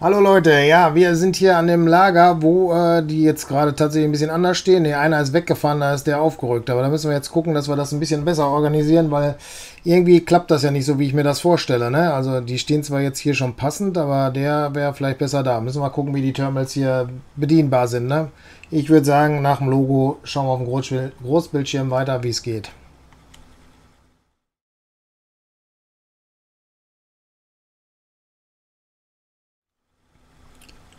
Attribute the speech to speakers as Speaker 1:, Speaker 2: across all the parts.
Speaker 1: Hallo Leute, ja, wir sind hier an dem Lager, wo äh, die jetzt gerade tatsächlich ein bisschen anders stehen. Ne, einer ist weggefahren, da ist der aufgerückt. Aber da müssen wir jetzt gucken, dass wir das ein bisschen besser organisieren, weil irgendwie klappt das ja nicht so, wie ich mir das vorstelle. Ne? Also die stehen zwar jetzt hier schon passend, aber der wäre vielleicht besser da. Müssen wir mal gucken, wie die Terminals hier bedienbar sind. Ne? Ich würde sagen, nach dem Logo schauen wir auf dem Großbildschirm weiter, wie es geht.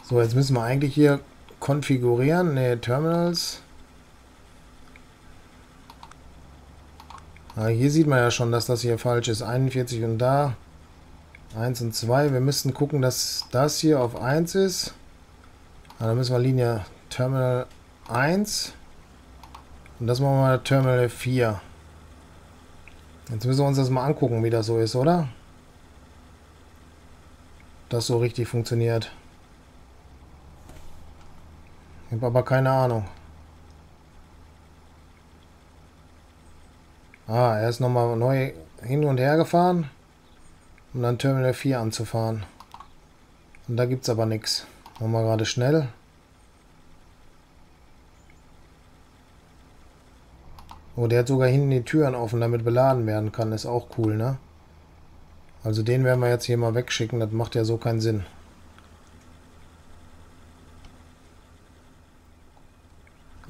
Speaker 1: So, jetzt müssen wir eigentlich hier konfigurieren. Ne, Terminals. Ah, hier sieht man ja schon, dass das hier falsch ist. 41 und da. 1 und 2. Wir müssen gucken, dass das hier auf 1 ist. Ah, dann müssen wir Linie Terminal 1. Und das machen wir Terminal 4. Jetzt müssen wir uns das mal angucken, wie das so ist, oder? Das so richtig funktioniert. Ich habe aber keine Ahnung. Ah, er ist nochmal neu hin und her gefahren, um dann Terminal 4 anzufahren. Und da gibt es aber nichts. Machen wir gerade schnell. Oh, der hat sogar hinten die Türen offen, damit beladen werden kann. Ist auch cool, ne? Also den werden wir jetzt hier mal wegschicken. Das macht ja so keinen Sinn.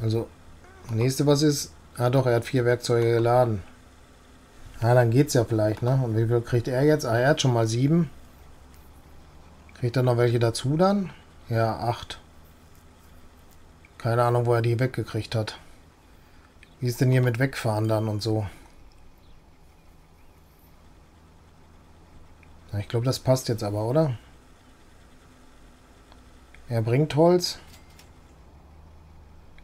Speaker 1: Also, nächste was ist... Ah doch, er hat vier Werkzeuge geladen. Ah, dann geht's ja vielleicht, ne? Und wie viel kriegt er jetzt? Ah, er hat schon mal sieben. Kriegt er noch welche dazu dann? Ja, acht. Keine Ahnung, wo er die weggekriegt hat. Wie ist denn hier mit Wegfahren dann und so? ich glaube, das passt jetzt aber, oder? Er bringt Holz.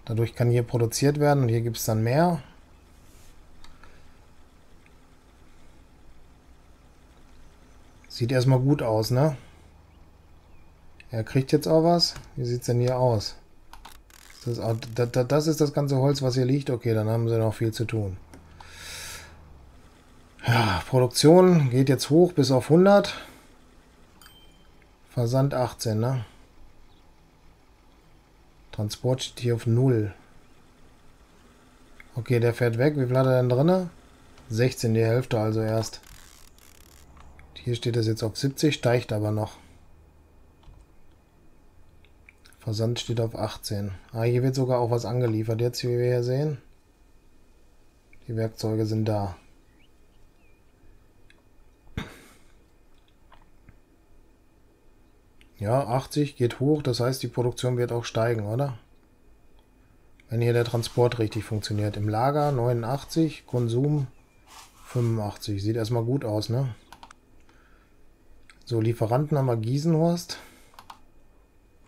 Speaker 1: Dadurch kann hier produziert werden und hier gibt es dann mehr. Sieht erstmal gut aus, ne? Er kriegt jetzt auch was. Wie sieht es denn hier aus? Das, das, das, ist das ganze Holz, was hier liegt. Okay, dann haben sie noch viel zu tun. Ja, Produktion geht jetzt hoch bis auf 100. Versand 18, ne? Transport steht hier auf 0. Okay, der fährt weg. Wie viel hat er denn drin? 16, die Hälfte also erst. Hier steht es jetzt auf 70, steigt aber noch. Versand steht auf 18. Ah, hier wird sogar auch was angeliefert. Jetzt, wie wir hier sehen. Die Werkzeuge sind da. Ja, 80 geht hoch, das heißt, die Produktion wird auch steigen, oder? Wenn hier der Transport richtig funktioniert. Im Lager 89, Konsum 85. Sieht erstmal gut aus, ne? So, Lieferanten haben wir Giesenhorst.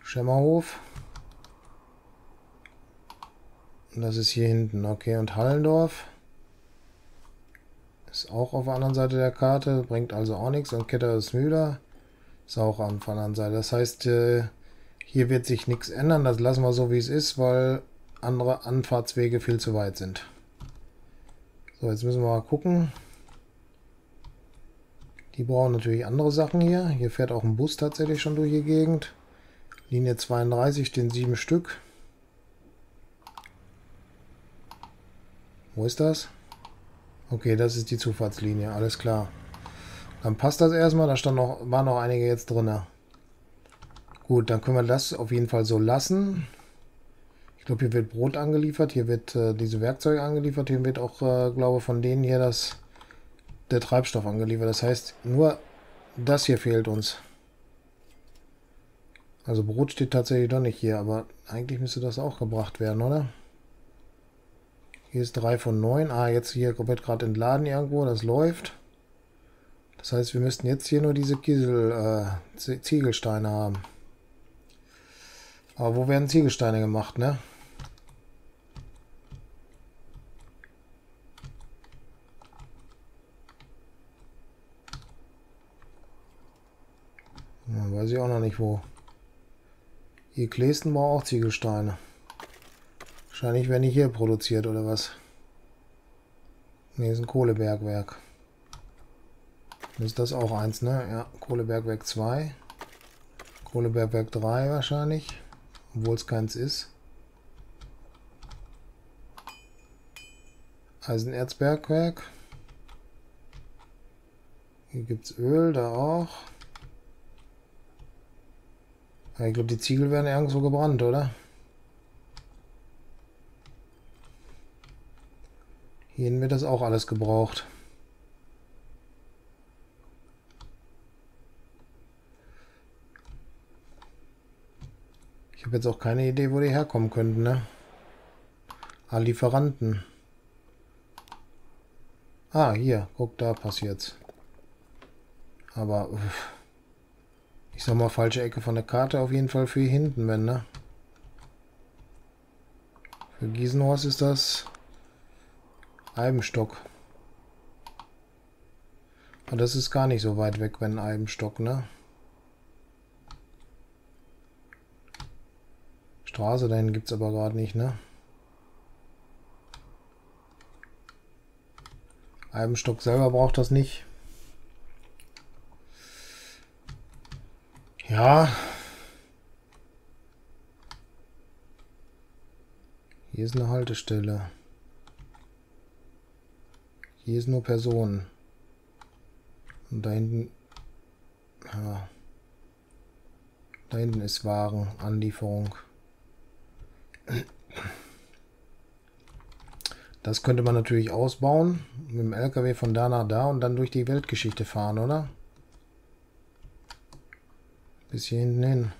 Speaker 1: Schemmerhof. Und das ist hier hinten, okay. Und Hallendorf. Ist auch auf der anderen Seite der Karte, bringt also auch nichts. Und Ketter ist Müller. Ist auch Seite. Das heißt, äh, hier wird sich nichts ändern. Das lassen wir so, wie es ist, weil andere Anfahrtswege viel zu weit sind. So, jetzt müssen wir mal gucken. Die brauchen natürlich andere Sachen hier. Hier fährt auch ein Bus tatsächlich schon durch die Gegend. Linie 32 stehen sieben Stück. Wo ist das? Okay, das ist die Zufahrtslinie, alles klar. Dann passt das erstmal. Da stand noch, waren noch einige jetzt drin. Gut, dann können wir das auf jeden Fall so lassen. Ich glaube, hier wird Brot angeliefert. Hier wird äh, diese Werkzeuge angeliefert. Hier wird auch, äh, glaube von denen hier das der Treibstoff angeliefert. Das heißt, nur das hier fehlt uns. Also Brot steht tatsächlich doch nicht hier, aber eigentlich müsste das auch gebracht werden, oder? Hier ist 3 von 9. Ah, jetzt hier wird gerade entladen irgendwo. Das läuft. Das heißt, wir müssten jetzt hier nur diese Kiesel, äh, Ziegelsteine haben. Aber wo werden Ziegelsteine gemacht, ne? Ja, weiß ich auch noch nicht wo. Hier Klästen braucht auch Ziegelsteine. Wahrscheinlich werden die hier produziert oder was. Ne, ist ein Kohlebergwerk. Ist das auch eins, ne? Ja, Kohlebergwerk 2. Kohlebergwerk 3 wahrscheinlich, obwohl es keins ist. Eisenerzbergwerk. Hier gibt es Öl, da auch. Ja, ich glaube, die Ziegel werden irgendwo gebrannt, oder? Hierhin wird das auch alles gebraucht. Ich habe jetzt auch keine Idee, wo die herkommen könnten, ne? Ah, Lieferanten. Ah, hier, guck, da passiert's. Aber, uff. ich sag mal, falsche Ecke von der Karte auf jeden Fall für hier hinten, wenn, ne? Für Giesenhorst ist das Eibenstock. Und das ist gar nicht so weit weg, wenn Eibenstock, ne? Straße dahin gibt es aber gerade nicht, ne? Eibenstock selber braucht das nicht. Ja. Hier ist eine Haltestelle. Hier ist nur Personen. Und da hinten... Ja. Da hinten ist Waren, Anlieferung. Das könnte man natürlich ausbauen. Mit dem LKW von da nach da und dann durch die Weltgeschichte fahren, oder? Bis hier hinten hin.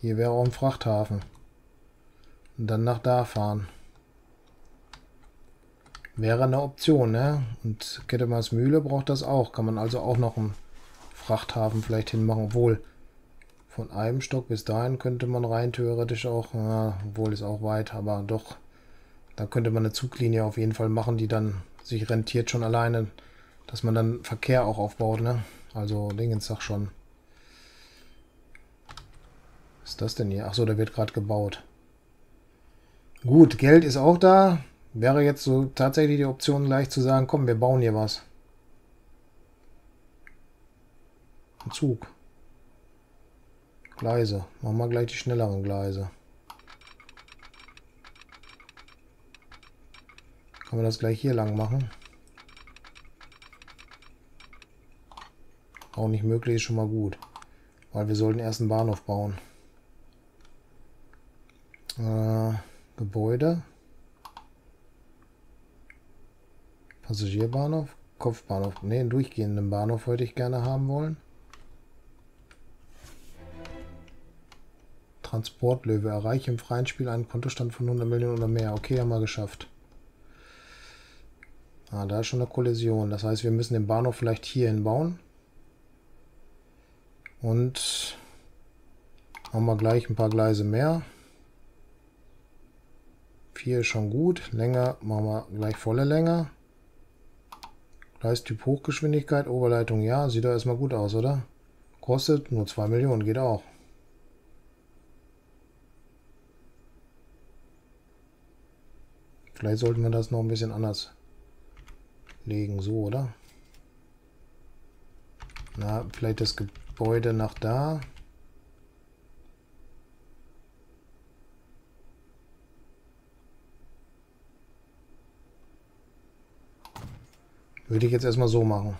Speaker 1: Hier wäre auch ein Frachthafen. Und dann nach da fahren. Wäre eine Option, ne? Und Kettemars Mühle braucht das auch. Kann man also auch noch einen Frachthafen vielleicht hinmachen. Obwohl, von einem Stock bis dahin könnte man rein theoretisch auch, ja, obwohl ist auch weit, aber doch, da könnte man eine Zuglinie auf jeden Fall machen, die dann sich rentiert schon alleine, dass man dann Verkehr auch aufbaut, ne? Also Dingens sag schon. Was ist das denn hier? Achso, da wird gerade gebaut. Gut, Geld ist auch da. Wäre jetzt so tatsächlich die Option gleich zu sagen, komm, wir bauen hier was. Ein Zug. Gleise. Machen wir gleich die schnelleren Gleise. Kann man das gleich hier lang machen? Auch nicht möglich, ist schon mal gut. Weil wir sollten erst einen Bahnhof bauen. Äh, Gebäude. Passagierbahnhof. Kopfbahnhof. Ne, einen durchgehenden Bahnhof wollte ich gerne haben wollen. Transportlöwe. Erreiche im freien Spiel einen Kontostand von 100 Millionen oder mehr. Okay, haben wir geschafft. Ah, da ist schon eine Kollision. Das heißt, wir müssen den Bahnhof vielleicht hierhin bauen. Und haben wir gleich ein paar Gleise mehr. Vier ist schon gut. Länger machen wir gleich volle Länge. Gleistyp Hochgeschwindigkeit, Oberleitung ja. Sieht doch erstmal gut aus, oder? Kostet nur 2 Millionen, geht auch. Vielleicht sollten wir das noch ein bisschen anders legen, so, oder? Na, vielleicht das Gebäude nach da. Würde ich jetzt erstmal so machen.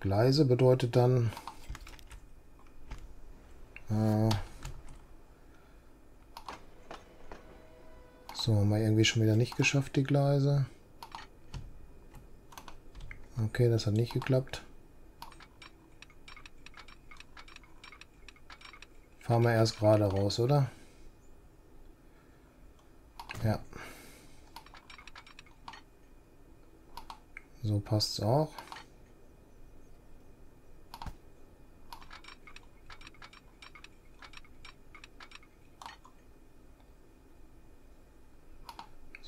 Speaker 1: Gleise bedeutet dann... Äh, Haben wir irgendwie schon wieder nicht geschafft, die Gleise. Okay, das hat nicht geklappt. Fahren wir erst gerade raus, oder? Ja. So passt es auch.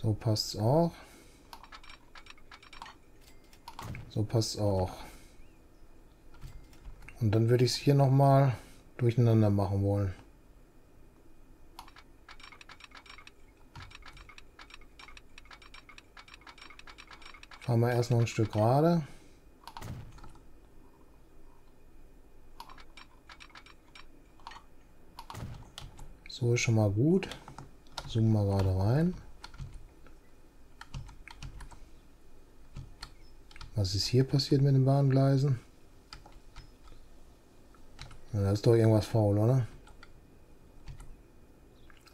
Speaker 1: So passt es auch. So passt auch. Und dann würde ich es hier nochmal durcheinander machen wollen. Fahren wir erst noch ein Stück gerade. So ist schon mal gut. Zoomen wir gerade rein. Was ist hier passiert mit den Bahngleisen? Ja, da ist doch irgendwas faul, oder?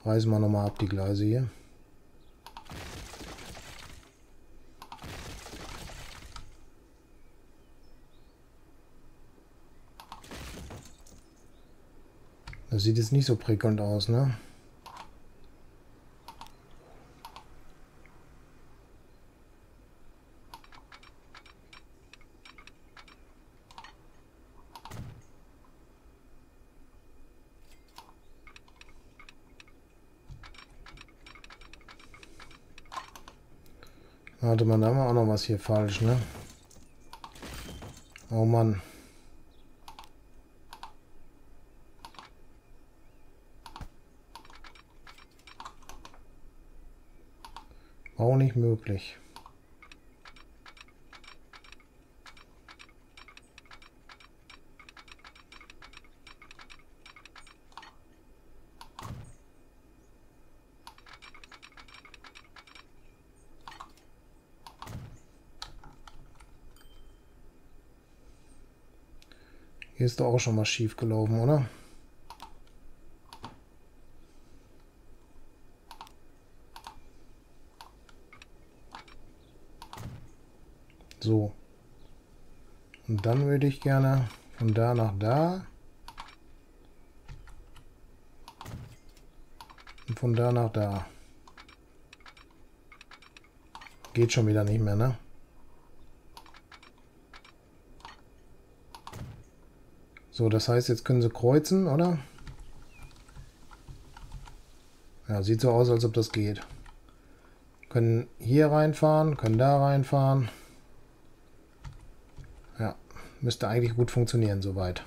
Speaker 1: Reißen wir nochmal ab die Gleise hier. Das sieht jetzt nicht so prickelnd aus, ne? Warte mal, da haben wir auch noch was hier falsch, ne? Oh Mann. Auch nicht möglich. Hier ist doch auch schon mal schief gelaufen, oder? So. Und dann würde ich gerne von da nach da. Und von da nach da. Geht schon wieder nicht mehr, ne? So, das heißt, jetzt können sie kreuzen, oder? Ja, sieht so aus, als ob das geht. Können hier reinfahren, können da reinfahren. Müsste eigentlich gut funktionieren soweit.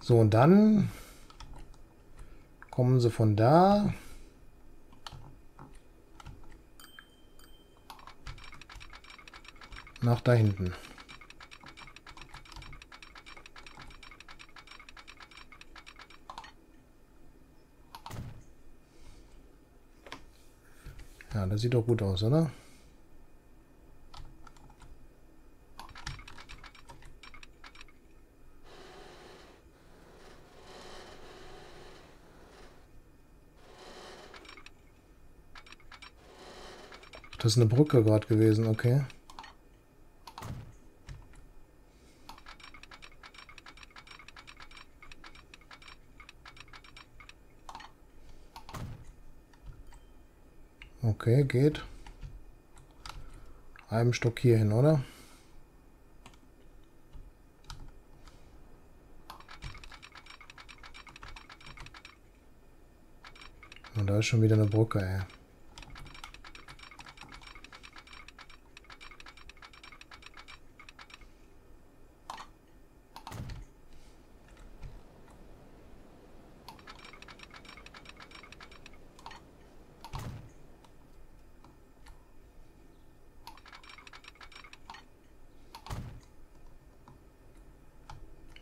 Speaker 1: So, und dann kommen sie von da. Nach da hinten. Das sieht doch gut aus, oder? Das ist eine Brücke gerade gewesen, okay. Okay, geht. Einem Stock hier hin, oder? Und da ist schon wieder eine Brücke, ey.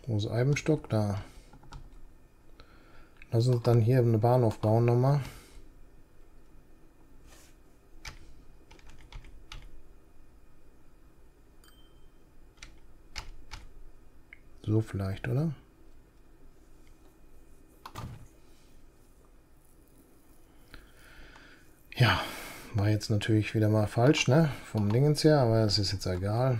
Speaker 1: Wo ist Eibenstock? Da. Lass uns dann hier eine Bahn aufbauen nochmal. So vielleicht, oder? Ja, war jetzt natürlich wieder mal falsch, ne? Vom Dingens her, aber es ist jetzt egal.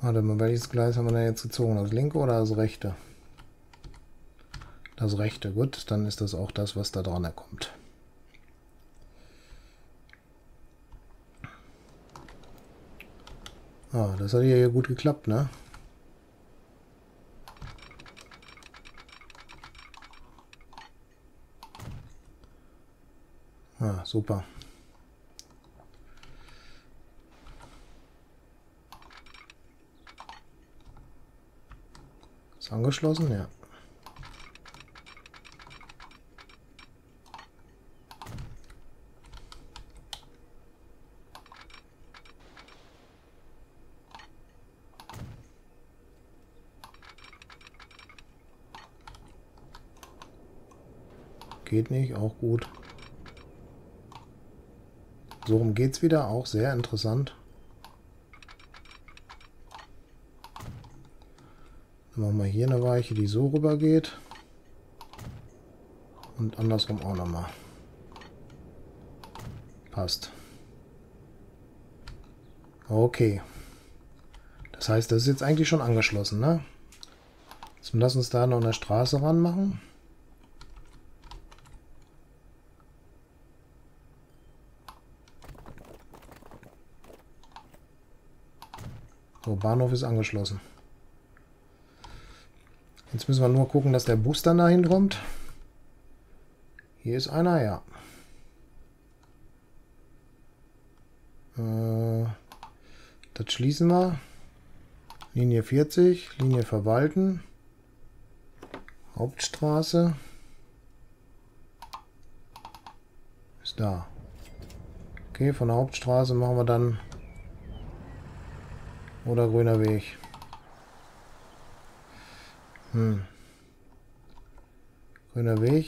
Speaker 1: Warte mal, welches Gleis haben wir da jetzt gezogen? Das linke oder das rechte? Das rechte, gut. Dann ist das auch das, was da dran kommt. Ah, das hat hier gut geklappt, ne? Ah, super. geschlossen? Ja. Geht nicht, auch gut. So rum geht's wieder, auch sehr interessant. Dann machen wir hier eine Weiche, die so rüber geht. Und andersrum auch nochmal. Passt. Okay. Das heißt, das ist jetzt eigentlich schon angeschlossen, ne? Jetzt lass uns da noch eine Straße ranmachen. So, Bahnhof ist angeschlossen. Jetzt müssen wir nur gucken, dass der Booster dahin kommt. Hier ist einer, ja. Äh, das schließen wir. Linie 40, Linie verwalten. Hauptstraße. Ist da. Okay, von der Hauptstraße machen wir dann oder grüner Weg. Hm. Grüner Weg.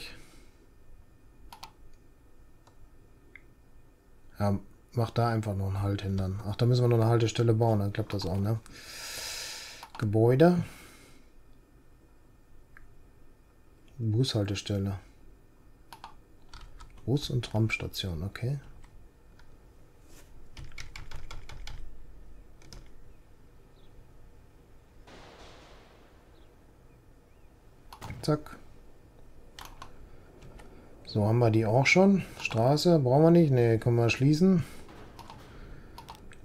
Speaker 1: Ja, mach da einfach noch einen Halt hin dann. Ach, da müssen wir noch eine Haltestelle bauen, dann klappt das auch, ne? Gebäude. Bushaltestelle. Bus- und Tramstation, okay. Zack. So, haben wir die auch schon. Straße brauchen wir nicht. Ne, können wir schließen.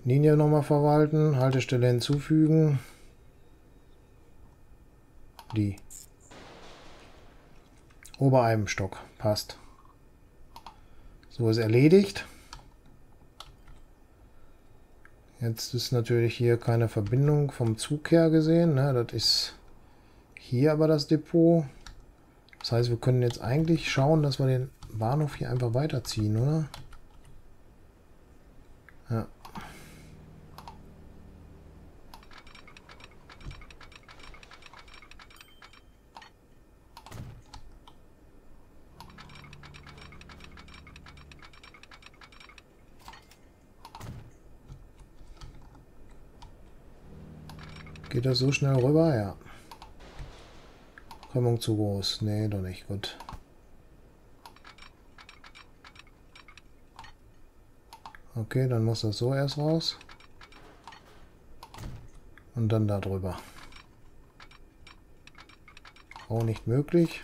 Speaker 1: Linie nochmal verwalten. Haltestelle hinzufügen. Die. Obereibenstock. Passt. So ist erledigt. Jetzt ist natürlich hier keine Verbindung vom Zug her gesehen. Ne? Das ist hier aber das Depot. Das heißt, wir können jetzt eigentlich schauen, dass wir den Bahnhof hier einfach weiterziehen, oder? Ja. Geht das so schnell rüber? Ja. Krümmung zu groß. Nee, doch nicht. Gut. Okay, dann muss das so erst raus. Und dann da drüber. Auch nicht möglich.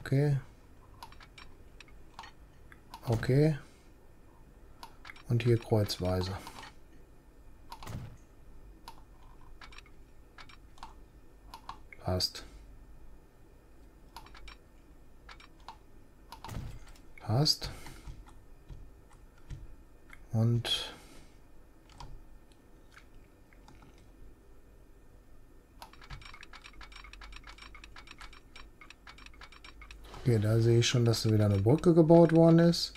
Speaker 1: Okay. Okay. Und hier kreuzweise. Passt. Passt. Und Okay, da sehe ich schon, dass wieder eine Brücke gebaut worden ist.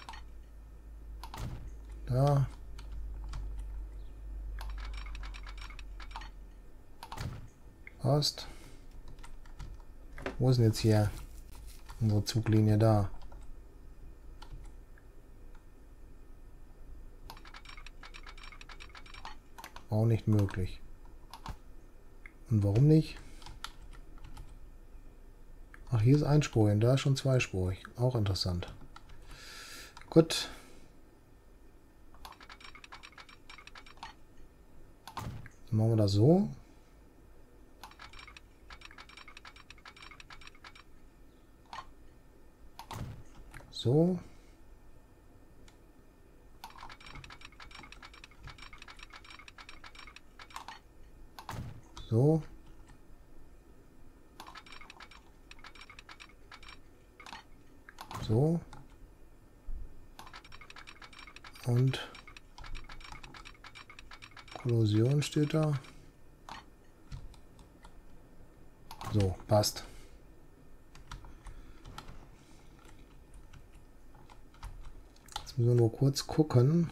Speaker 1: Da. Passt. Wo ist denn jetzt hier unsere Zuglinie da? Auch nicht möglich. Und warum nicht? Ach, hier ist einspurig, da ist schon zweispurig. Auch interessant. Gut. Machen wir das so. So. So. So. Und Kollusion steht da. So, passt. Jetzt müssen wir nur kurz gucken.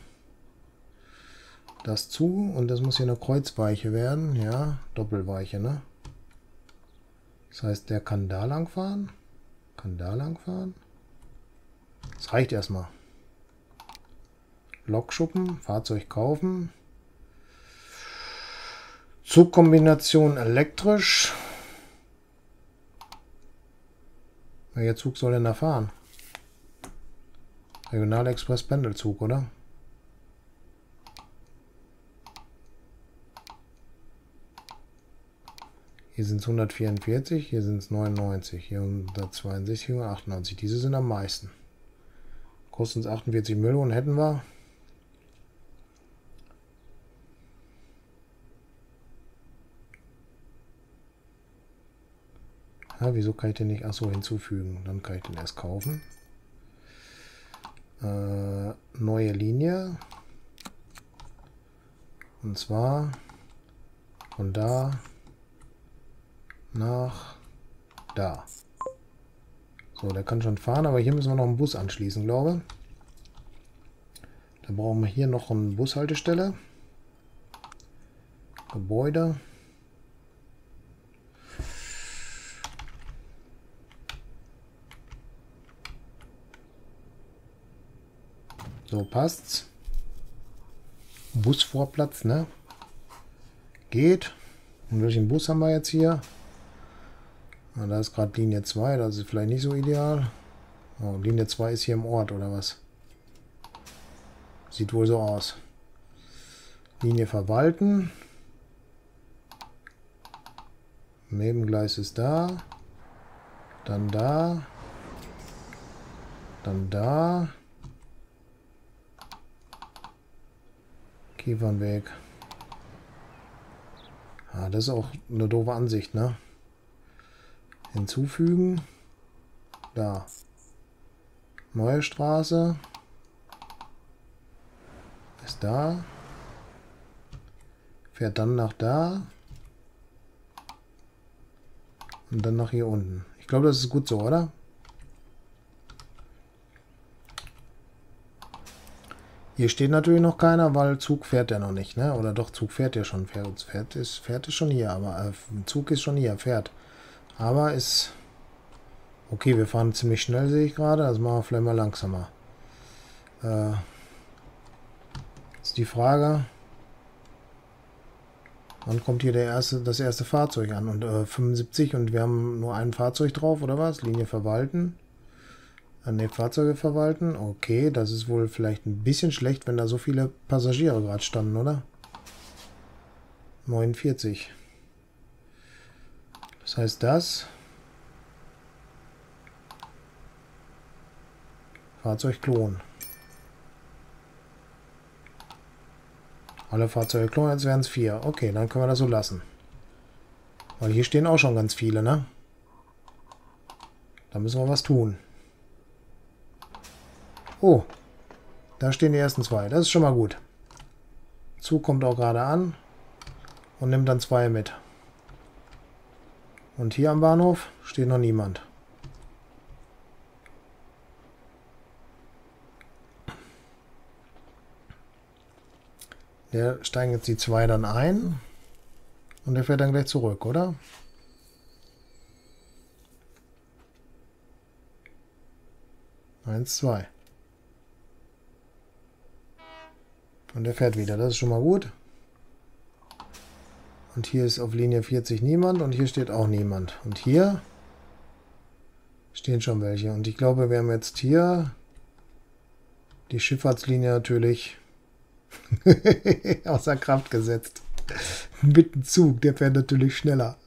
Speaker 1: Das zu und das muss hier eine Kreuzweiche werden. Ja, Doppelweiche, ne? Das heißt, der kann da lang fahren. Kann da lang fahren. Das reicht erstmal. Lokschuppen, Fahrzeug kaufen. Zugkombination elektrisch. Welcher Zug soll denn da fahren? Regionalexpress Pendelzug, oder? Hier sind es 144, hier sind es 99, hier 162, hier 198. Diese sind am meisten. Kosten es 48 Millionen, hätten wir. Ja, wieso kann ich den nicht? Achso, hinzufügen. Dann kann ich den erst kaufen. Äh, neue Linie. Und zwar von da nach da. So, der kann schon fahren, aber hier müssen wir noch einen Bus anschließen, glaube Dann brauchen wir hier noch eine Bushaltestelle. Gebäude. So, passt's. Busvorplatz, ne? Geht. Und welchen Bus haben wir jetzt hier? Na, da ist gerade Linie 2, das ist vielleicht nicht so ideal. Oh, Linie 2 ist hier im Ort, oder was? Sieht wohl so aus. Linie verwalten. Nebengleis ist da. Dann da. Dann da. Kiefernweg. Ah, das ist auch eine doofe Ansicht, ne? Hinzufügen. Da. Neue Straße. Ist da. Fährt dann nach da. Und dann nach hier unten. Ich glaube, das ist gut so, oder? Hier steht natürlich noch keiner, weil Zug fährt ja noch nicht, ne? Oder doch, Zug fährt ja schon. Fährt, fährt, ist, fährt ist schon hier, aber äh, Zug ist schon hier, fährt. Aber ist... Okay, wir fahren ziemlich schnell, sehe ich gerade. Also machen wir vielleicht mal langsamer. Äh, ist die Frage... Wann kommt hier der erste, das erste Fahrzeug an? Und äh, 75 und wir haben nur ein Fahrzeug drauf, oder was? Linie verwalten. An äh, Fahrzeuge verwalten. Okay, das ist wohl vielleicht ein bisschen schlecht, wenn da so viele Passagiere gerade standen, oder? 49. Das heißt das. Fahrzeug klonen. Alle Fahrzeuge klonen, jetzt wären es vier. Okay, dann können wir das so lassen. Weil hier stehen auch schon ganz viele, ne? Da müssen wir was tun. Oh, da stehen die ersten zwei. Das ist schon mal gut. Zug kommt auch gerade an und nimmt dann zwei mit. Und hier am Bahnhof steht noch niemand. Der steigen jetzt die zwei dann ein. Und der fährt dann gleich zurück, oder? Eins, zwei. Und der fährt wieder. Das ist schon mal gut. Und hier ist auf Linie 40 niemand und hier steht auch niemand. Und hier stehen schon welche. Und ich glaube, wir haben jetzt hier die Schifffahrtslinie natürlich außer Kraft gesetzt. Mit dem Zug, der fährt natürlich schneller.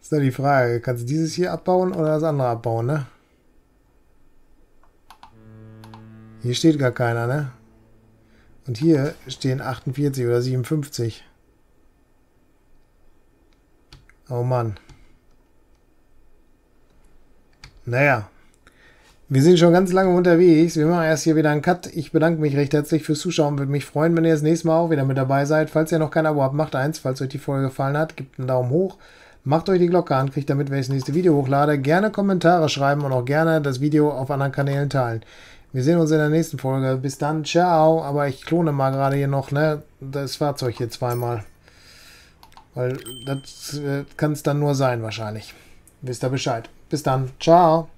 Speaker 1: Ist da die Frage, kannst du dieses hier abbauen oder das andere abbauen, ne? Hier steht gar keiner, ne? Und hier stehen 48 oder 57. Oh Mann. Naja. Wir sind schon ganz lange unterwegs. Wir machen erst hier wieder einen Cut. Ich bedanke mich recht herzlich fürs Zuschauen. Würde mich freuen, wenn ihr das nächste Mal auch wieder mit dabei seid. Falls ihr noch kein Abo habt, macht eins. Falls euch die Folge gefallen hat, gebt einen Daumen hoch. Macht euch die Glocke an, kriegt damit, wenn ich das nächste Video hochlade. Gerne Kommentare schreiben und auch gerne das Video auf anderen Kanälen teilen. Wir sehen uns in der nächsten Folge. Bis dann. Ciao. Aber ich klone mal gerade hier noch, ne? Das Fahrzeug hier zweimal. Weil das äh, kann es dann nur sein wahrscheinlich. Wisst ihr Bescheid. Bis dann. Ciao.